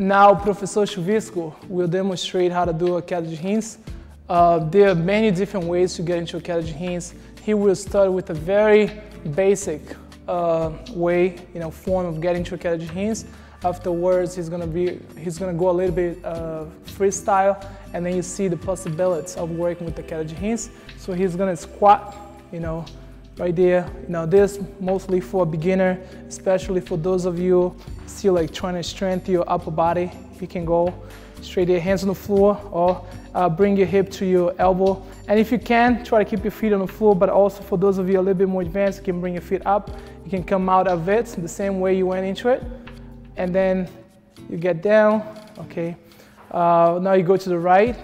Now, Professor Chuvisco will demonstrate how to do a queda de rins. Uh, there are many different ways to get into a queda de. He will start with a very basic uh, way, you know, form of getting to a queda de. Afterwards, he's gonna be, he's gonna go a little bit uh, freestyle, and then you see the possibilities of working with the queda de rins. So he's gonna squat, you know, right there. You know, this mostly for a beginner, especially for those of you still like trying to strengthen your upper body. You can go straight your hands on the floor, or uh, bring your hip to your elbow. And if you can, try to keep your feet on the floor, but also for those of you a little bit more advanced, you can bring your feet up. You can come out of it the same way you went into it. And then you get down, okay. Uh, now you go to the right,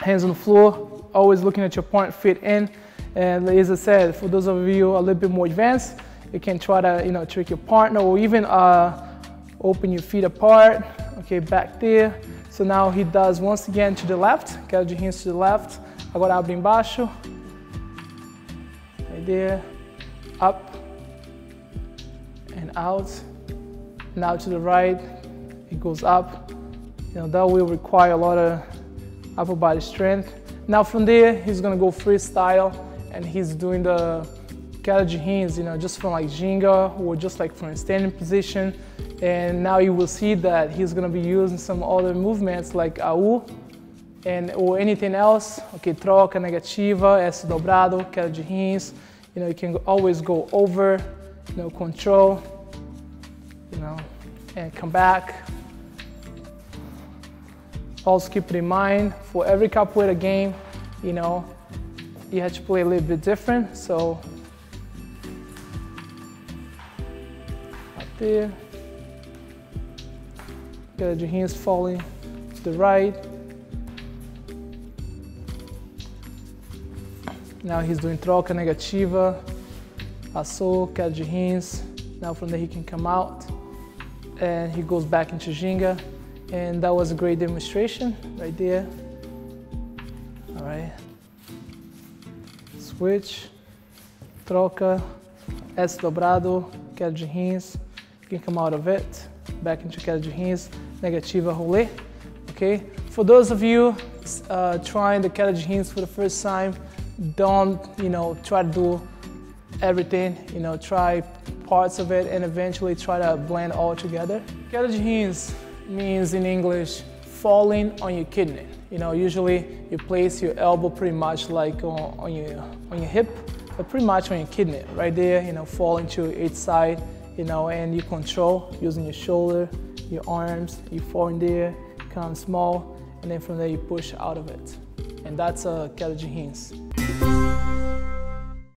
hands on the floor, always looking at your point, feet in. And as I said, for those of you a little bit more advanced, you can try to, you know, trick your partner or even uh, open your feet apart, okay, back there. So now he does once again to the left, queda de rins to the left. Agora abre embaixo. Right there, up and out. Now to the right, it goes up. You know, that will require a lot of upper body strength. Now from there, he's gonna go freestyle and he's doing the de rins, you know, just from like ginga or just like from a standing position. And now you will see that he's gonna be using some other movements like AU and or anything else. Okay, troca, negativa, S dobrado, de rins. You know, you can always go over, you know, control, you know, and come back. Also keep it in mind, for every capoeira game, you know, you have to play a little bit different. So up there, get your hands falling to the right. Now he's doing troca negativa, passou, queda de rins. Now from there he can come out and he goes back into ginga. And that was a great demonstration right there. All right switch, troca, S dobrado, queda de rins, can come out of it, back into queda de rins, negativa rolê, okay? For those of you uh, trying the queda de rins for the first time, don't, you know, try to do everything, you know, try parts of it and eventually try to blend all together. Queda de rins means in English, falling on your kidney. You know, usually you place your elbow pretty much like on, on, your, on your hip, but pretty much on your kidney, right there, you know, falling to each side, you know, and you control using your shoulder, your arms, you fall in there, come small, and then from there you push out of it. And that's a uh, de rins.